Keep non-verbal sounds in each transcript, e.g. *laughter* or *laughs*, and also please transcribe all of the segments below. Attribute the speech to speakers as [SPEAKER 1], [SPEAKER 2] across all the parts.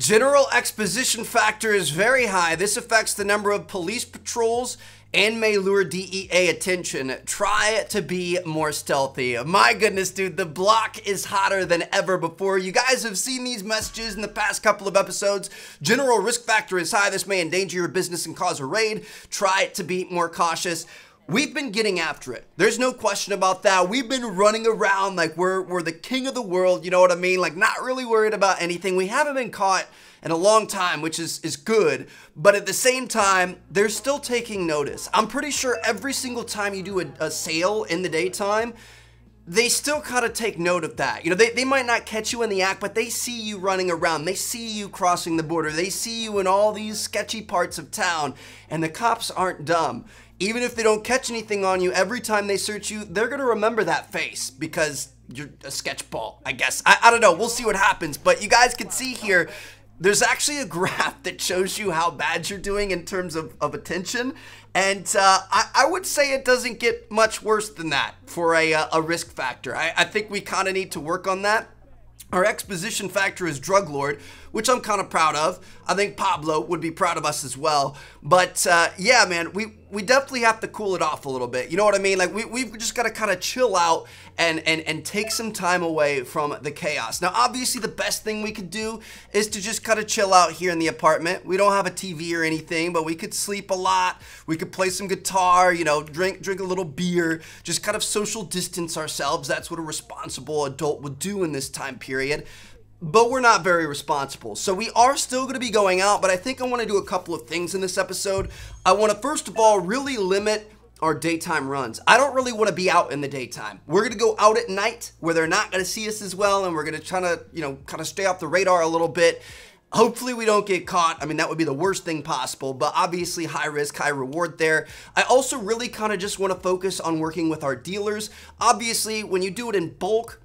[SPEAKER 1] General exposition factor is very high. This affects the number of police patrols and may lure DEA attention. Try to be more stealthy. My goodness, dude, the block is hotter than ever before. You guys have seen these messages in the past couple of episodes. General risk factor is high. This may endanger your business and cause a raid. Try to be more cautious. We've been getting after it. There's no question about that. We've been running around like we're, we're the king of the world, you know what I mean? Like not really worried about anything. We haven't been caught in a long time, which is, is good. But at the same time, they're still taking notice. I'm pretty sure every single time you do a, a sale in the daytime, they still kind of take note of that. You know, they, they might not catch you in the act, but they see you running around. They see you crossing the border. They see you in all these sketchy parts of town. And the cops aren't dumb. Even if they don't catch anything on you, every time they search you, they're to remember that face because you're a sketchball, I guess. I, I don't know. We'll see what happens. But you guys can see here, there's actually a *laughs* graph that shows you how bad you're doing in terms of, of attention. And uh, I, I, would say it doesn't get much worse than that for a, uh, a risk factor. I, I think we kind of need to work on that. Our exposition factor is Drug Lord, which I'm kind of proud of. I think Pablo would be proud of us as well. But uh, yeah, man, we, we definitely have to cool it off a little bit. You know what I mean? Like we, we've just got to kind of chill out and, and, and take some time away from the chaos. Now, obviously the best thing we could do is to just kind of chill out here in the apartment. We don't have a TV or anything, but we could sleep a lot. We could play some guitar, you know, drink, drink a little beer, just kind of social distance ourselves. That's what a responsible adult would do in this time period but we're not very responsible. So we are still going to be going out, but I think I want to do a couple of things in this episode. I want to first of all really limit our daytime runs. I don't really want to be out in the daytime. We're going to go out at night where they're not going to see us as well and we're going to try to, you know, kind of stay off the radar a little bit. Hopefully we don't get caught. I mean, that would be the worst thing possible, but obviously high risk, high reward there. I also really kind of just want to focus on working with our dealers. Obviously, when you do it in bulk,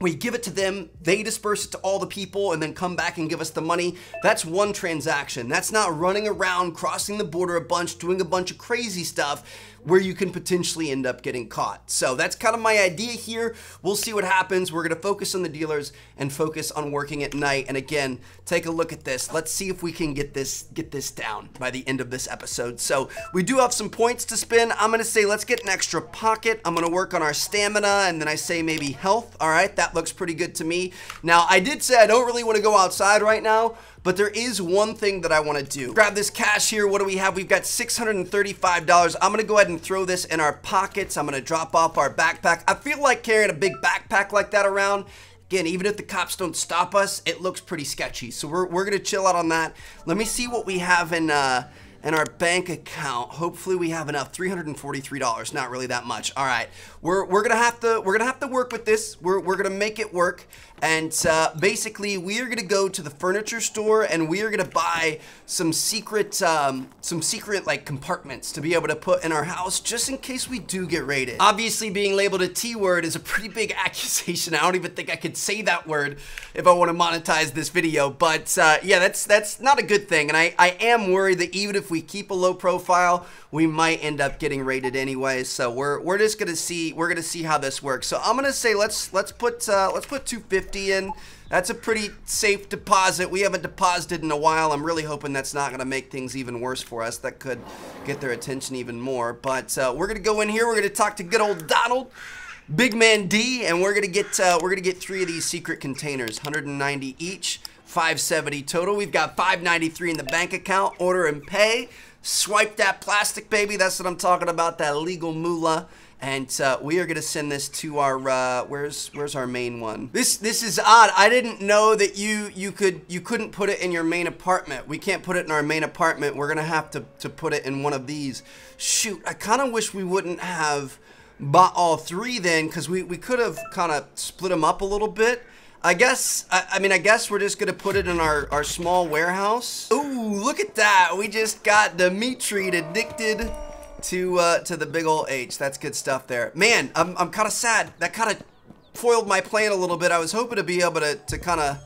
[SPEAKER 1] we give it to them, they disperse it to all the people, and then come back and give us the money. That's one transaction. That's not running around, crossing the border a bunch, doing a bunch of crazy stuff where you can potentially end up getting caught. So that's kind of my idea here. We'll see what happens. We're to focus on the dealers and focus on working at night. And again, take a look at this. Let's see if we can get this get this down by the end of this episode. So we do have some points to spin. I'm to say let's get an extra pocket. I'm to work on our stamina and then I say maybe health. All right, that looks pretty good to me. Now, I did say I don't really want to go outside right now, but there is one thing that I want to do. Grab this cash here. What do we have? We've got $635. I'm going to go ahead and throw this in our pockets. I'm going to drop off our backpack. I feel like carrying a big backpack like that around Again, even if the cops don't stop us, it looks pretty sketchy. So we're, we're to chill out on that. Let me see what we have in... Uh, in our bank account. Hopefully we have enough. $343. Not really that much. All right. We're, we're gonna have to we're gonna have to work with this. We're, we're gonna make it work. And uh, basically, we are gonna go to the furniture store and we are gonna buy some secret um, some secret like compartments to be able to put in our house just in case we do get raided. Obviously, being labeled a T word is a pretty big *laughs* accusation. I don't even think I could say that word if I want to monetize this video. But uh, yeah, that's that's not a good thing. And I I am worried that even if we keep a low profile, we might end up getting rated anyway. So we're we're just gonna see we're gonna see how this works. So I'm gonna say let's let's put uh, let's put 250 in. That's a pretty safe deposit. We haven't deposited in a while. I'm really hoping that's not going to make things even worse for us. That could get their attention even more. But uh, we're going to go in here. We're going to talk to good old Donald, Big Man D, and we're going to get uh, we're going to get three of these secret containers, 190 each. 570 total. We've got 593 in the bank account. Order and pay. Swipe that plastic, baby. That's what I'm talking about, that legal moolah. And uh, we are gonna send this to our uh, where's where's our main one? This this is odd. I didn't know that you you could you couldn't put it in your main apartment. We can't put it in our main apartment. We're gonna have to to put it in one of these. Shoot, I kind of wish we wouldn't have bought all three then, because we we could have kind of split them up a little bit. I guess, I, I, mean, I guess we're just to put it in our, our small warehouse. Ooh, look at that. We just got Dimitri addicted to uh, to the big old H. That's good stuff there. Man, I'm, I'm kind of sad. That kind of foiled my plan a little bit. I was hoping to be able to, to kind of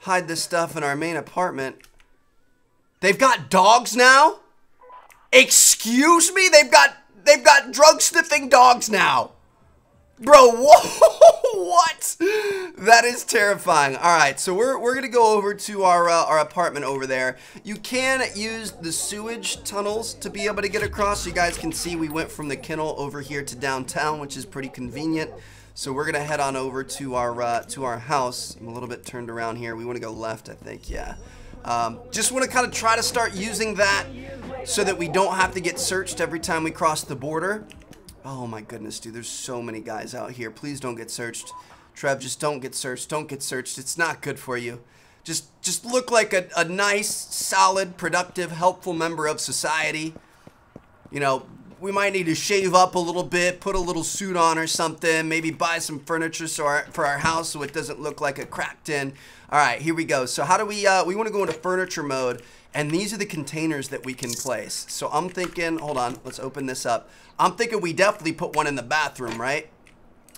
[SPEAKER 1] hide this stuff in our main apartment. They've got dogs now? Excuse me? They've got, they've got drug sniffing dogs now. Bro, *laughs* what? That is terrifying. All right, so we're, we're going to go over to our, uh, our apartment over there. You can use the sewage tunnels to be able to get across. You guys can see we went from the kennel over here to downtown, which is pretty convenient. So we're going to head on over to our, uh, to our house. I'm a little bit turned around here. We want to go left, I think, yeah. Um, just want to kind of try to start using that so that we don't have to get searched every time we cross the border. Oh my goodness, dude. There's so many guys out here. Please don't get searched. Trev, just don't get searched. Don't get searched. It's not good for you. Just just look like a, a nice, solid, productive, helpful member of society. You know, we might need to shave up a little bit, put a little suit on or something, maybe buy some furniture so our, for our house so it doesn't look like a cracked in. All right, here we go. So how do we, uh, we want to go into furniture mode and these are the containers that we can place. So I'm thinking, hold on, let's open this up. I'm thinking we definitely put one in the bathroom, right?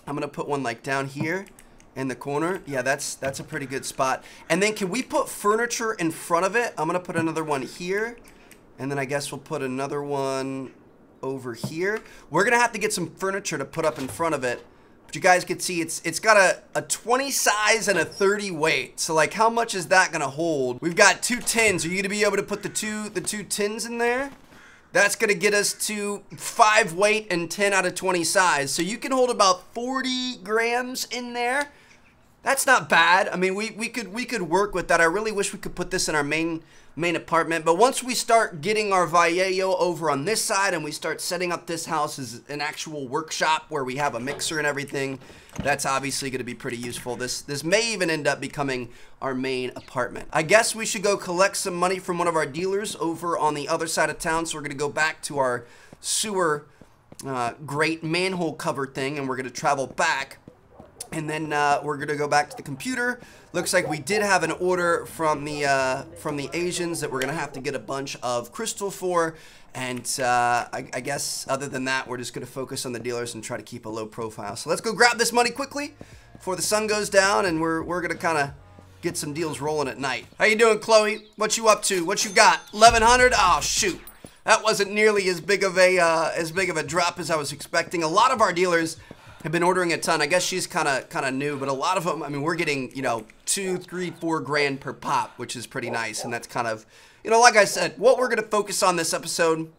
[SPEAKER 1] I'm gonna put one like down here in the corner. Yeah, that's that's a pretty good spot. And then can we put furniture in front of it? I'm gonna put another one here. And then I guess we'll put another one over here. We're gonna have to get some furniture to put up in front of it you guys can see it's it's got a, a 20 size and a 30 weight. So like how much is that gonna hold? We've got two tins. Are you gonna be able to put the two the two tins in there? That's gonna get us to five weight and 10 out of 20 size. So you can hold about 40 grams in there. That's not bad. I mean, we, we could we could work with that. I really wish we could put this in our main main apartment. But once we start getting our Vallejo over on this side and we start setting up this house as an actual workshop where we have a mixer and everything, that's obviously going to be pretty useful. This this may even end up becoming our main apartment. I guess we should go collect some money from one of our dealers over on the other side of town. So we're going to go back to our sewer uh, great manhole cover thing and we're going to travel back and then uh, we're gonna go back to the computer. Looks like we did have an order from the uh, from the Asians that we're gonna have to get a bunch of crystal for. And uh, I, I, guess other than that, we're just gonna focus on the dealers and try to keep a low profile. So let's go grab this money quickly before the sun goes down, and we're we're gonna kind of get some deals rolling at night. How you doing, Chloe? What you up to? What you got? 1100? Oh shoot. That wasn't nearly as big of a uh, as big of a drop as I was expecting. A lot of our dealers have been ordering a ton. I guess she's kind of kind of new, but a lot of them. I mean, we're getting you know two, three, four grand per pop, which is pretty nice, and that's kind of you know, like I said, what we're gonna focus on this episode.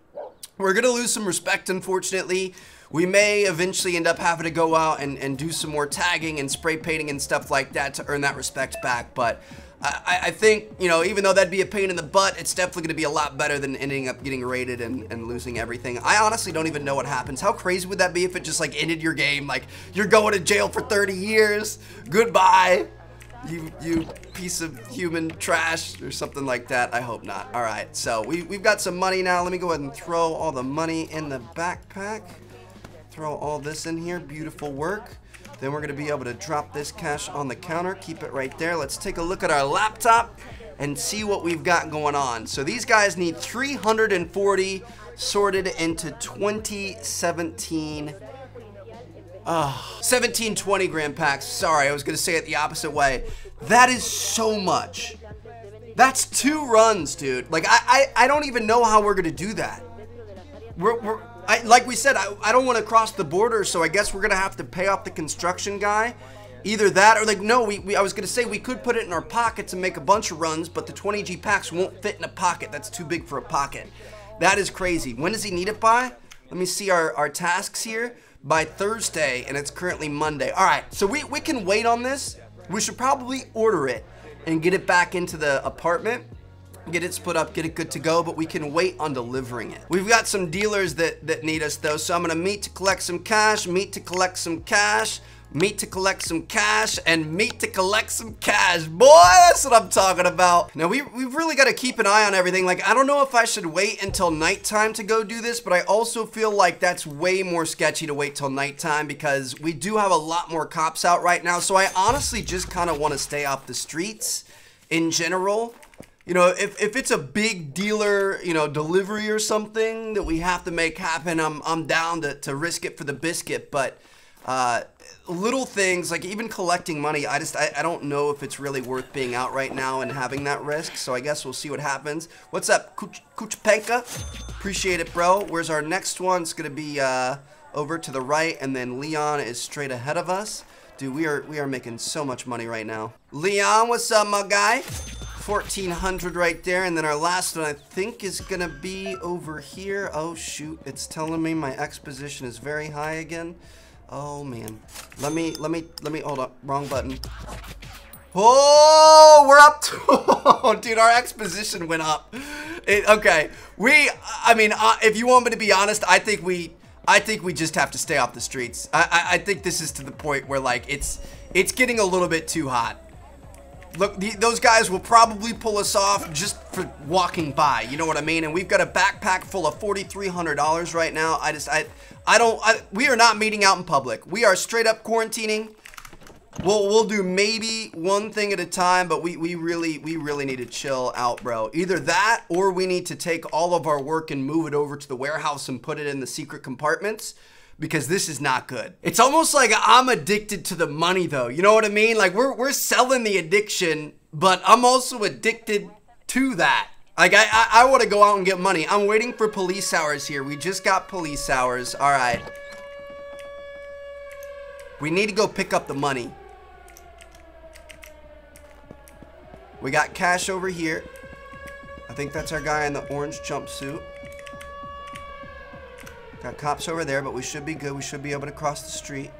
[SPEAKER 1] We're gonna lose some respect, unfortunately. We may eventually end up having to go out and, and do some more tagging and spray painting and stuff like that to earn that respect back. But I, I, think, you know, even though that'd be a pain in the butt, it's definitely going to be a lot better than ending up getting raided and, and losing everything. I honestly don't even know what happens. How crazy would that be if it just, like, ended your game? Like, you're going to jail for 30 years. Goodbye. You, you piece of human trash or something like that. I hope not. All right, so we, we've got some money now. Let me go ahead and throw all the money in the backpack. Throw all this in here. Beautiful work. Then we're going to be able to drop this cash on the counter, keep it right there. Let's take a look at our laptop and see what we've got going on. So these guys need 340 sorted into 2017 uh, 1720 gram packs. Sorry, I was going to say it the opposite way. That is so much. That's two runs, dude. Like, I, I, I don't even know how we're going to do that. We're, we're, I, like we said, I, I don't want to cross the border, so I guess we're going to have to pay off the construction guy. Either that or like, no, we, we I was going to say we could put it in our pockets and make a bunch of runs, but the 20G packs won't fit in a pocket. That's too big for a pocket. That is crazy. When does he need it by? Let me see our, our tasks here. By Thursday, and it's currently Monday. All right, so we, we can wait on this. We should probably order it and get it back into the apartment get it split up, get it good to go, but we can wait on delivering it. We've got some dealers that, that need us though, so I'm gonna meet to collect some cash, meet to collect some cash, meet to collect some cash, and meet to collect some cash. Boy, that's what I'm talking about. Now, we, we've really got to keep an eye on everything. Like, I don't know if I should wait until nighttime to go do this, but I also feel like that's way more sketchy to wait till nighttime because we do have a lot more cops out right now. So I honestly just kind of want to stay off the streets in general you know, if, if it's a big dealer, you know, delivery or something that we have to make happen, I'm, I'm down to, to risk it for the biscuit. But uh, little things, like even collecting money, I just, I, I don't know if it's really worth being out right now and having that risk. So I guess we'll see what happens. What's up, Kuch Kuchpenka? Appreciate it, bro. Where's our next one? It's going to be, uh, over to the right, and then Leon is straight ahead of us. Dude, we are we are making so much money right now. Leon, what's up, my guy? 1400 right there, and then our last one I think is gonna be over here. Oh shoot, it's telling me my exposition is very high again. Oh man, let me let me let me hold up. Wrong button. Oh, we're up to, *laughs* dude, our exposition went up. It, okay, we, I mean, uh, if you want me to be honest, I think we, I think we just have to stay off the streets. I, I, I think this is to the point where like it's, it's getting a little bit too hot. Look, the, those guys will probably pull us off just for walking by. You know what I mean? And we've got a backpack full of $4,300 right now. I just, I, I don't, I, we are not meeting out in public. We are straight up quarantining. We'll, we'll do maybe one thing at a time, but we, we really, we really need to chill out, bro. Either that or we need to take all of our work and move it over to the warehouse and put it in the secret compartments because this is not good. It's almost like I'm addicted to the money though. You know what I mean? Like we're, we're selling the addiction, but I'm also addicted to that. Like I, I, I want to go out and get money. I'm waiting for police hours here. We just got police hours. All right. We need to go pick up the money. We got cash over here. I think that's our guy in the orange jumpsuit. Got cops over there, but we should be good. We should be able to cross the street.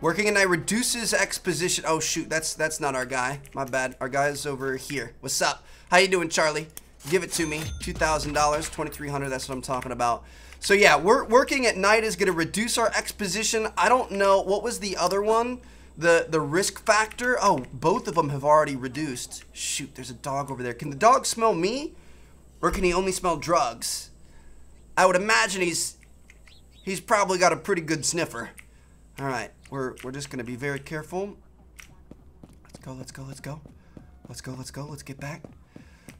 [SPEAKER 1] Working at night reduces exposition. Oh shoot, that's that's not our guy. My bad. Our guy is over here. What's up? How you doing, Charlie? Give it to me. Two thousand dollars, twenty three hundred. That's what I'm talking about. So yeah, we're working at night is going to reduce our exposition. I don't know what was the other one. The the risk factor. Oh, both of them have already reduced. Shoot, there's a dog over there. Can the dog smell me, or can he only smell drugs? I would imagine he's he's probably got a pretty good sniffer. All right, we're we're just gonna be very careful. Let's go. Let's go. Let's go. Let's go. Let's go. Let's get back.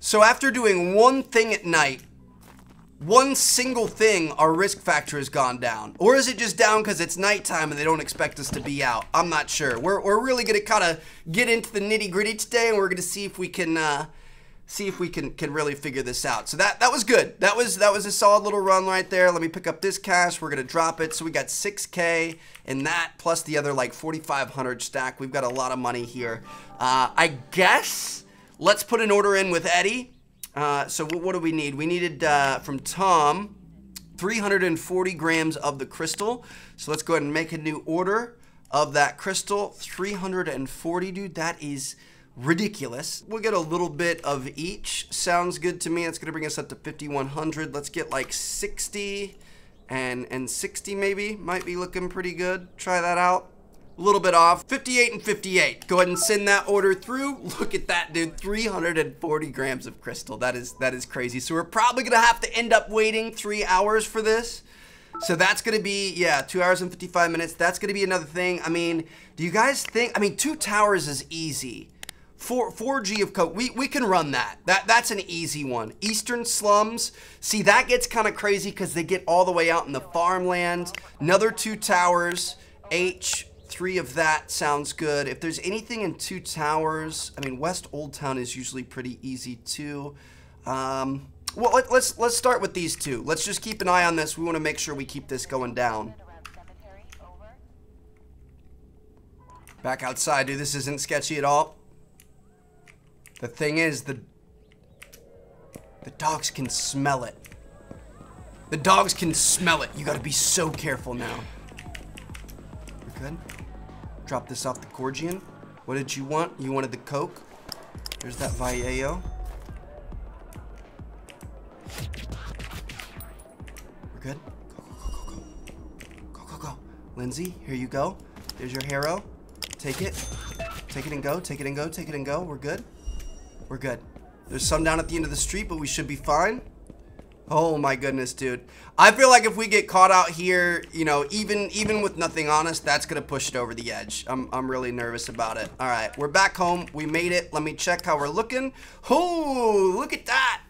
[SPEAKER 1] So after doing one thing at night, one single thing, our risk factor has gone down? Or is it just down because it's nighttime and they don't expect us to be out? I'm not sure. We're, we're really going to kind of get into the nitty gritty today and we're going to see if we can, uh, see if we can, can really figure this out. So that, that was good. That was, that was a solid little run right there. Let me pick up this cash. We're to drop it. So we got 6K in that plus the other like 4,500 stack. We've got a lot of money here. Uh, I guess let's put an order in with Eddie. Uh, so what, what, do we need? We needed uh, from Tom 340 grams of the crystal. So let's go ahead and make a new order of that crystal. 340, dude. That is ridiculous. We'll get a little bit of each. Sounds good to me. That's going to bring us up to 5,100. Let's get like 60 and, and 60 maybe. Might be looking pretty good. Try that out a little bit off. 58 and 58. Go ahead and send that order through. *laughs* Look at that, dude. 340 grams of crystal. That is that is crazy. So we're probably gonna have to end up waiting three hours for this. So that's gonna be, yeah, two hours and 55 minutes. That's gonna be another thing. I mean, do you guys think, I mean, two towers is easy. 4, 4G of coke, we, we can run that. that. That's an easy one. Eastern slums, see that gets kind of crazy because they get all the way out in the farmland. Another two towers, H, three of that sounds good. If there's anything in Two Towers, I mean, West Old Town is usually pretty easy too. Um, well, let, let's let's start with these two. Let's just keep an eye on this. We want to make sure we keep this going down. Back outside, dude. This isn't sketchy at all. The thing is, the the dogs can smell it. The dogs can smell it. You got to be so careful now. We're good. Drop this off the Corgian. What did you want? You wanted the Coke? There's that Vallejo. We're good? Go, go, go, go, go. Go, go, go. Lindsay, here you go. There's your Harrow. Take it. Take it and go. Take it and go. Take it and go. We're good. We're good. There's some down at the end of the street, but we should be fine. Oh my goodness, dude. I feel like if we get caught out here, you know, even even with nothing on us, that's going to push it over the edge. I'm, I'm really nervous about it. All right, we're back home. We made it. Let me check how we're looking. Oh, look at that.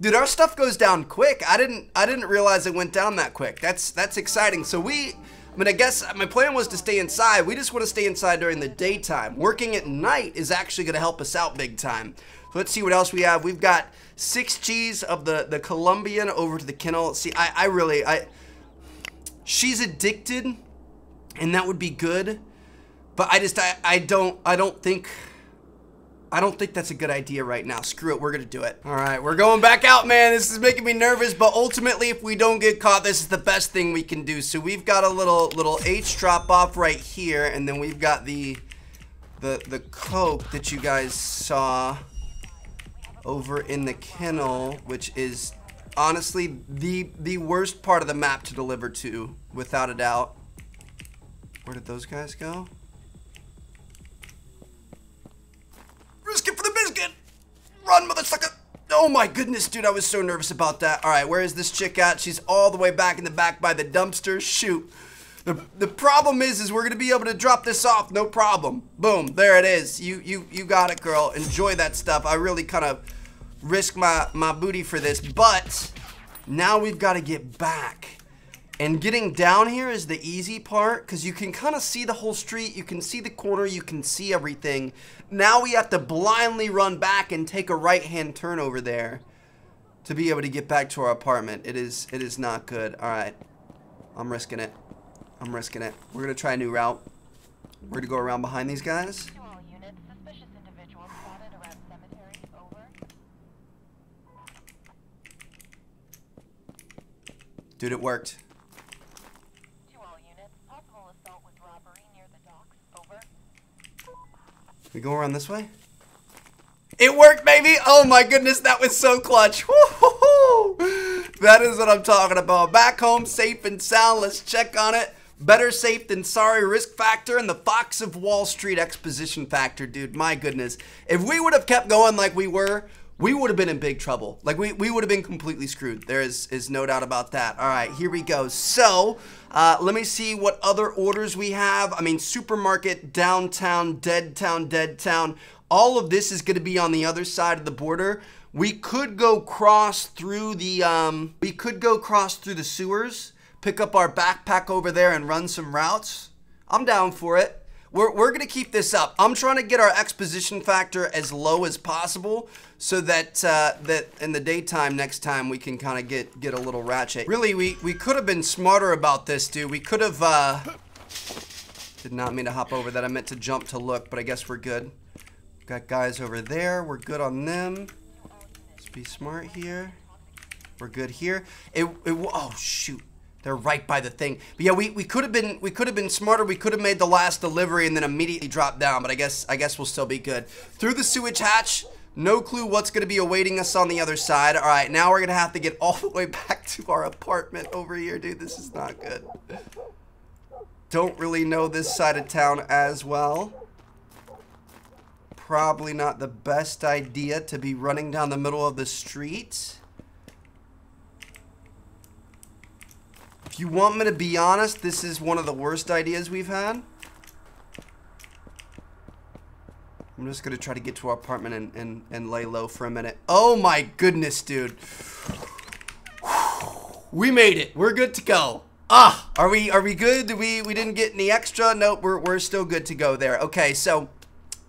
[SPEAKER 1] Dude, our stuff goes down quick. I didn't I didn't realize it went down that quick. That's that's exciting. So we I mean, I guess my plan was to stay inside. We just want to stay inside during the daytime. Working at night is actually going to help us out big time. So let's see what else we have. We've got six G's of the, the Colombian over to the kennel. See, I, I really, I, she's addicted, and that would be good. But I just I, I don't I don't think I don't think that's a good idea right now. Screw it, we're gonna do it. All right, we're going back out, man. This is making me nervous, but ultimately, if we don't get caught, this is the best thing we can do. So we've got a little little H drop off right here, and then we've got the the the coke that you guys saw over in the kennel, which is honestly the the worst part of the map to deliver to, without a doubt. Where did those guys go? Risk it for the biscuit! Run, mother sucker! Oh my goodness, dude, I was so nervous about that. All right, where is this chick at? She's all the way back in the back by the dumpster. Shoot. The, the problem is, is we're gonna be able to drop this off, no problem. Boom, there it is. You you you got it, girl. Enjoy that stuff. I really kind of risk my, my booty for this, but now we've got to get back. And getting down here is the easy part because you can kind of see the whole street. You can see the corner. You can see everything. Now we have to blindly run back and take a right-hand turn over there to be able to get back to our apartment. It is it is not good. All right. I'm risking it. I'm risking it. We're going to try a new route. We're going to go around behind these guys. Dude, it worked. We go around this way? It worked, baby! Oh my goodness, that was so clutch. That is what I'm talking about. Back home, safe and sound. Let's check on it. Better safe than sorry risk factor and the Fox of Wall Street exposition factor, dude. My goodness. If we would have kept going like we were, we would have been in big trouble. Like we, we would have been completely screwed. There is, is no doubt about that. All right, here we go. So uh, let me see what other orders we have. I mean, supermarket, downtown, dead town, dead town. All of this is going to be on the other side of the border. We could go cross through the, um, we could go cross through the sewers, pick up our backpack over there and run some routes. I'm down for it. We're, we're going to keep this up. I'm trying to get our exposition factor as low as possible so that uh, that in the daytime next time we can kind of get get a little ratchet. Really, we, we could have been smarter about this, dude. We could have... Uh, did not mean to hop over that. I meant to jump to look, but I guess we're good. Got guys over there. We're good on them. Let's be smart here. We're good here. It, it oh shoot. They're right by the thing. But yeah, we, we could have been we could have been smarter. We could have made the last delivery and then immediately dropped down. But I guess I guess we'll still be good. Through the sewage hatch. No clue what's going to be awaiting us on the other side. All right, now we're going to have to get all the way back to our apartment over here, dude. This is not good. Don't really know this side of town as well. Probably not the best idea to be running down the middle of the street. You want me to be honest, this is one of the worst ideas we've had. I'm just gonna try to get to our apartment and, and, and lay low for a minute. Oh my goodness, dude. We made it. We're good to go. Ah, are we are we good? Did we we didn't get any extra? Nope, we're we're still good to go there. Okay, so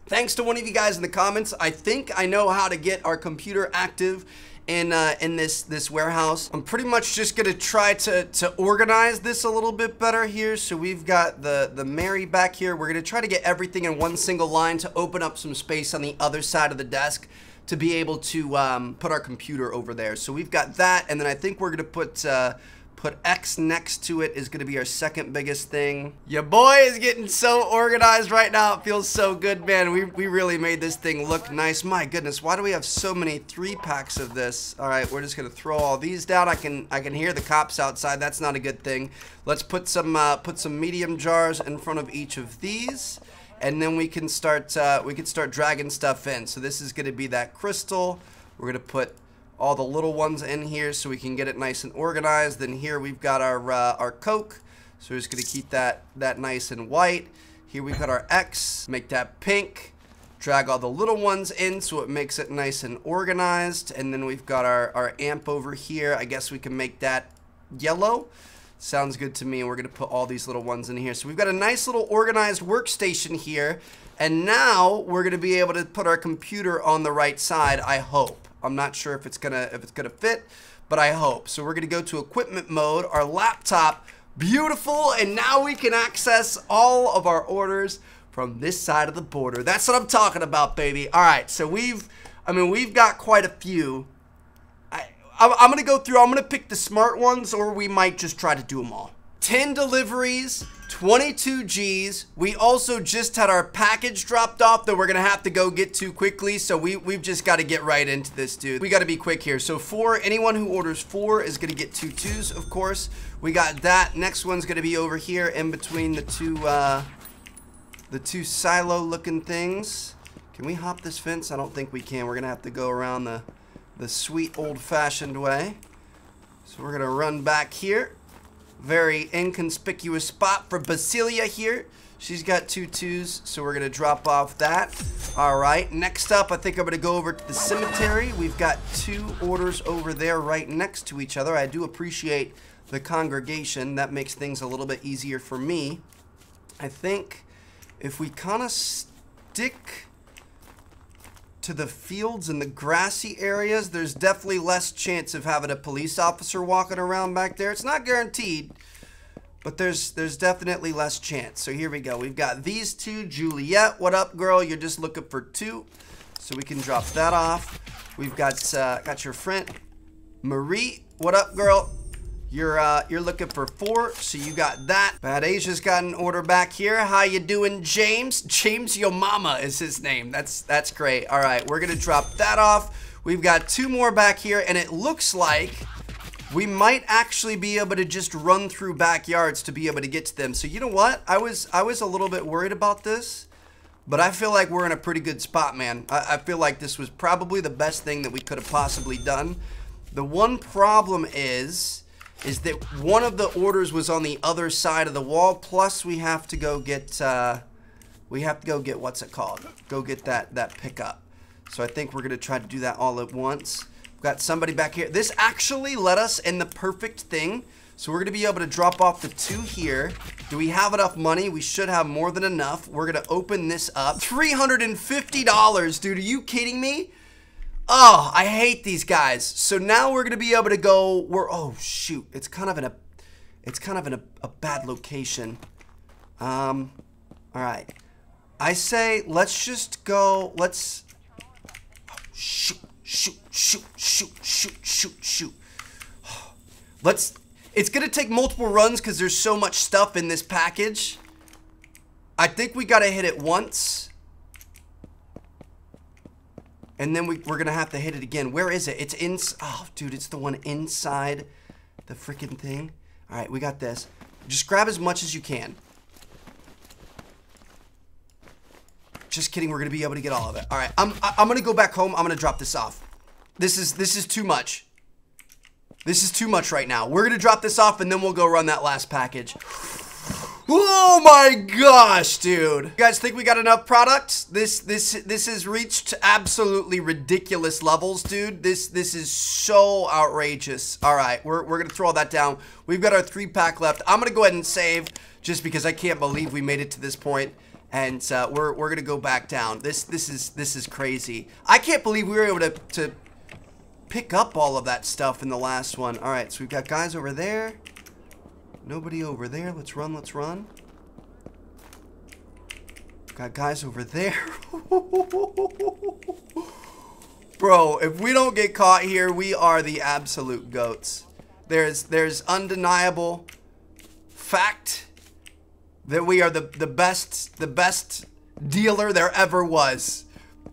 [SPEAKER 1] thanks to one of you guys in the comments. I think I know how to get our computer active in uh, in this this warehouse. I'm pretty much just gonna try to to organize this a little bit better here. So we've got the the Mary back here. We're gonna try to get everything in one single line to open up some space on the other side of the desk to be able to um, put our computer over there. So we've got that, and then I think we're gonna put. Uh, Put X next to it is to be our second biggest thing. Your boy is getting so organized right now. It feels so good, man. We, we really made this thing look nice. My goodness, why do we have so many three packs of this? All right, we're just to throw all these down. I can I can hear the cops outside. That's not a good thing. Let's put some uh, put some medium jars in front of each of these and then we can start uh, we can start dragging stuff in. So this is to be that crystal. We're to put all the little ones in here so we can get it nice and organized. Then here we've got our, uh, our Coke. So we're just going to keep that, that nice and white. Here we've got our X, make that pink. Drag all the little ones in so it makes it nice and organized. And then we've got our, our amp over here. I guess we can make that yellow. Sounds good to me. And we're going to put all these little ones in here. So we've got a nice little organized workstation here. And now we're going to be able to put our computer on the right side, I hope. I'm not sure if it's gonna if it's gonna fit, but I hope. So we're gonna go to equipment mode. Our laptop Beautiful, and now we can access all of our orders from this side of the border. That's what I'm talking about, baby. All right, so we've, I mean, we've got quite a few. I, I'm gonna go through, I'm gonna pick the smart ones, or we might just try to do them all. 10 deliveries, 22 G's. We also just had our package dropped off that we're gonna have to go get to quickly. So we, we've just gotta get right into this, dude. We gotta be quick here. So four, anyone who orders four is gonna get two twos, of course. We got that. Next one's gonna be over here in between the two, uh, the two silo looking things. Can we hop this fence? I don't think we can. We're gonna have to go around the, the sweet old fashioned way. So we're gonna run back here. Very inconspicuous spot for Basilia here. She's got two twos, so we're gonna drop off that. All right, next up, I think I'm gonna go over to the cemetery. We've got two orders over there right next to each other. I do appreciate the congregation. That makes things a little bit easier for me. I think if we kind of stick to the fields and the grassy areas, there's definitely less chance of having a police officer walking around back there. It's not guaranteed, but there's there's definitely less chance. So here we go. We've got these two. Juliet, what up, girl? You're just looking for two, so we can drop that off. We've got uh, got your friend Marie. What up, girl? You're uh, you're looking for four, so you got that. Bad Asia's got an order back here. How you doing, James? *laughs* James Yo Mama is his name. That's that's great. All right, we're gonna drop that off. We've got two more back here, and it looks like we might actually be able to just run through backyards to be able to get to them. So you know what? I was I was a little bit worried about this, but I feel like we're in a pretty good spot, man. I, I feel like this was probably the best thing that we could have possibly done. The one problem is is that one of the orders was on the other side of the wall. Plus, we have to go get, uh, we have to go get, what's it called? Go get that, that pickup. So I think we're to try to do that all at once. We've got somebody back here. This actually let us in the perfect thing. So we're to be able to drop off the two here. Do we have enough money? We should have more than enough. We're to open this up. $350, dude. Are you kidding me? Oh, I hate these guys. So now we're gonna be able to go. We're oh shoot, it's kind of in a, it's kind of in a, a bad location. Um, all right. I say let's just go. Let's shoot, shoot, shoot, shoot, shoot, shoot, shoot. *sighs* Let's. It's gonna take multiple runs because there's so much stuff in this package. I think we gotta hit it once. And then we, we're to have to hit it again. Where is it? It's in... Oh, dude, it's the one inside the freaking thing. All right, we got this. Just grab as much as you can. Just kidding. We're to be able to get all of it. All right, I'm, I'm to go back home. I'm to drop this off. This is, this is too much. This is too much right now. We're to drop this off, and then we'll go run that last package. Oh my gosh, dude. You guys think we got enough products? This this this has reached absolutely ridiculous levels, dude. This this is so outrageous. All right, we're, we're to throw all that down. We've got our three pack left. I'm to go ahead and save just because I can't believe we made it to this point. point and uh, we're, we're gonna go back down. This this is this is crazy. I can't believe we were able to, to pick up all of that stuff in the last one. All right, so we've got guys over there. Nobody over there. Let's run, let's run. Got guys over there. *laughs* Bro, if we don't get caught here, we are the absolute goats. There's there's undeniable fact that we are the, the best the best dealer there ever was.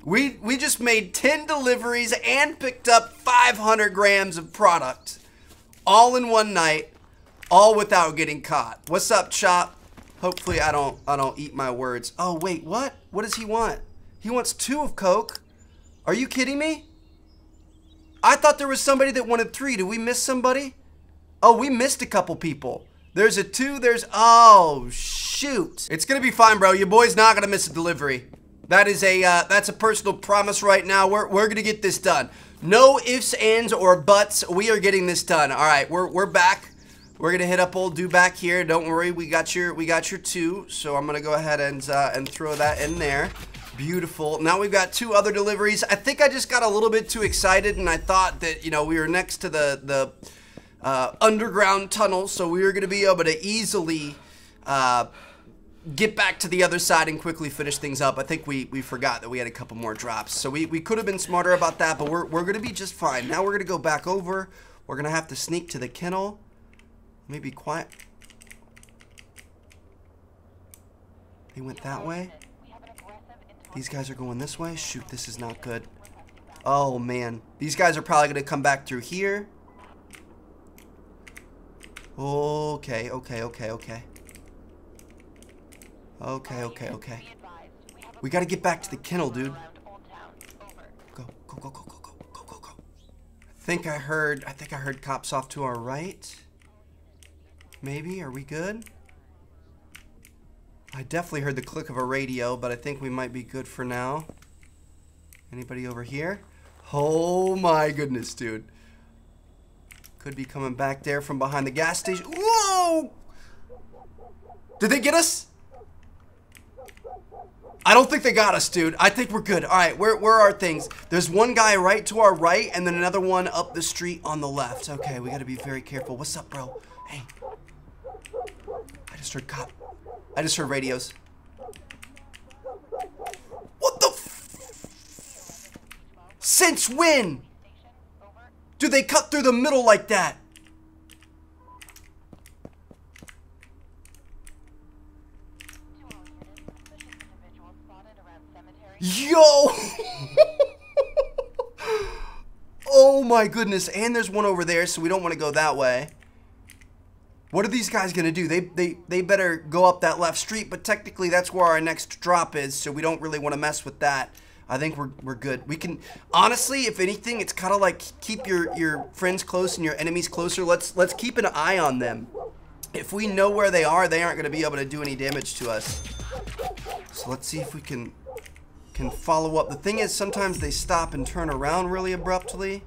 [SPEAKER 1] We we just made 10 deliveries and picked up 500 grams of product all in one night all without getting caught. What's up, Chop? Hopefully I don't I don't eat my words. Oh, wait, what? What does he want? He wants two of Coke. Are you kidding me? I thought there was somebody that wanted three. Did we miss somebody? Oh, we missed a couple people. There's a two, there's, oh, shoot. It's gonna be fine, bro. Your boy's not gonna miss a delivery. That is a, uh, that's a personal promise right now. We're, we're gonna get this done. No ifs, ands, or buts. We are getting this done. All right, we're, we're back. We're gonna hit up old dude back here. Don't worry, we got your we got your two. So I'm gonna go ahead and uh, and throw that in there. Beautiful. Now we've got two other deliveries. I think I just got a little bit too excited and I thought that you know we were next to the the uh, underground tunnel, so we were going to be able to easily uh, get back to the other side and quickly finish things up. I think we, we forgot that we had a couple more drops. So we, we could have been smarter about that, but we're, we're going to be just fine. Now we're going to go back over. We're going to have to sneak to the kennel. Maybe quiet. They went that way. These guys are going this way. Shoot, this is not good. Oh, man. These guys are probably going to come back through here. Okay, okay, okay, okay. Okay, okay, okay. We gotta get back to the kennel, dude. Go, go, go, go, go, go, go, go, go. I think I heard, I think I heard cops off to our right. Maybe, are we good? I definitely heard the click of a radio, but I think we might be good for now. Anybody over here? Oh my goodness, dude. Could be coming back there from behind the gas station. Whoa! Did they get us? I don't think they got us, dude. I think we're good. All right, where, where are things? There's one guy right to our right and then another one up the street on the left. Okay, we got to be very careful. What's up, bro? Hey. I just heard cop. I just heard radios. What the Since when? Do they cut through the middle like that? Yo! *laughs* oh my goodness. And there's one over there, so we don't want to go that way. What are these guys going to do? They, they, they better go up that left street, but technically that's where our next drop is, so we don't really want to mess with that. I think we're, we're good. We can, honestly, if anything, it's kind of like keep your, your friends close and your enemies closer. Let's, let's keep an eye on them. If we know where they are, they aren't going to be able to do any damage to us. So let's see if we can can follow up. The thing is, sometimes they stop and turn around really abruptly.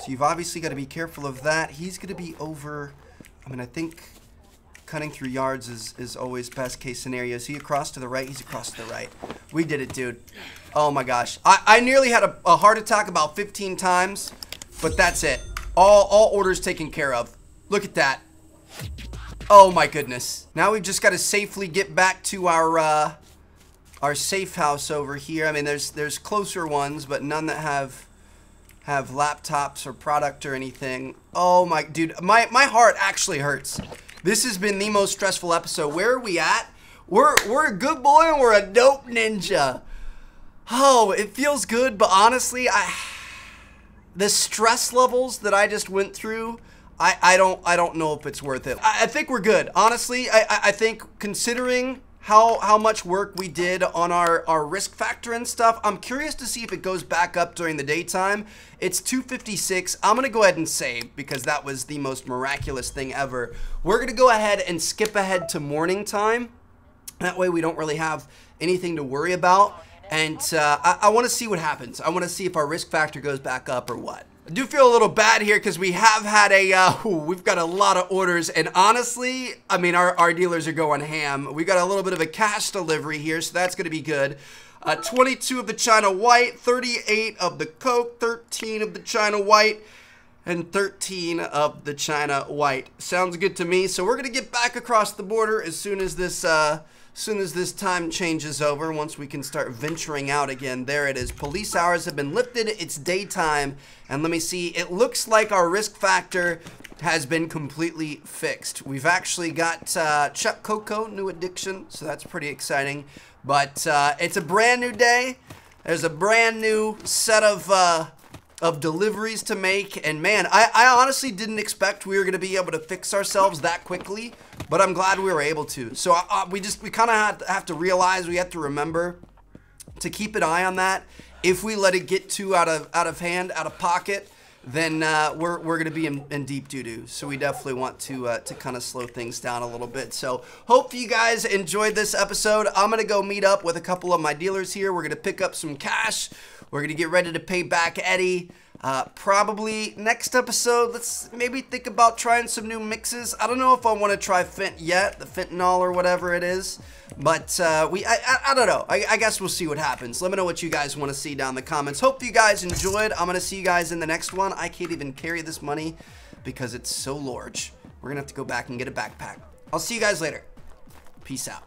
[SPEAKER 1] So you've obviously got to be careful of that. He's going to be over, I mean, I think cutting through yards is, is always best case scenario. Is he across to the right? He's across to the right. We did it, dude. Oh my gosh. I, I nearly had a, a heart attack about 15 times, but that's it. All, all orders taken care of. Look at that. Oh my goodness. Now we've just got to safely get back to our, uh, our safe house over here. I mean, there's there's closer ones, but none that have have laptops or product or anything. Oh my, dude, my my heart actually hurts. This has been the most stressful episode. Where are we at? We're we're a good boy and we're a dope ninja. Oh, it feels good, but honestly, I the stress levels that I just went through. I, I don't I don't know if it's worth it. I, I think we're good. Honestly, I, I think considering how how much work we did on our our risk factor and stuff. I'm curious to see if it goes back up during the daytime. It's 256. I'm going to go ahead and save because that was the most miraculous thing ever. We're going to go ahead and skip ahead to morning time. That way we don't really have anything to worry about. And uh, I, I want to see what happens. I want to see if our risk factor goes back up or what. I do feel a little bad here because we have had a, uh, *laughs* we've got a lot of orders. And honestly, I mean, our, our dealers are going ham. We got a little bit of a cash delivery here, so that's going to be good. Uh, 22 of the China White, 38 of the Coke, 13 of the China White, and 13 of the China White. Sounds good to me. So we're going to get back across the border as soon as this, uh, soon as this time changes over, once we can start venturing out again. There it is. Police hours have been lifted. It's daytime. And let me see. It looks like our risk factor has been completely fixed. We've actually got uh, Chuck Coco, new addiction, so that's pretty exciting. But uh, it's a brand new day. There's a brand new set of uh, of deliveries to make. And man, I, I honestly didn't expect we were going to be able to fix ourselves that quickly, but I'm glad we were able to. So uh, uh we just, we kind of have to realize, we have to remember to keep an eye on that. If we let it get too out of, out of hand, out of pocket, then uh, we're, we're going to be in, in deep doo-doo. So we definitely want to uh, to kind of slow things down a little bit. So hope you guys enjoyed this episode. I'm going to go meet up with a couple of my dealers here. We're going to pick up some cash. We're going to get ready to pay back Eddie. Uh, probably next episode, let's maybe think about trying some new mixes. I don't know if I want to try Fent yet, the fentanyl or whatever it is. But uh, we, I, I, I, don't know. I, I guess we'll see what happens. Let me know what you guys want to see down in the comments. Hope you guys enjoyed. I'm going to see you guys in the next one. I can't even carry this money because it's so large. We're going to have to go back and get a backpack. I'll see you guys later. Peace out.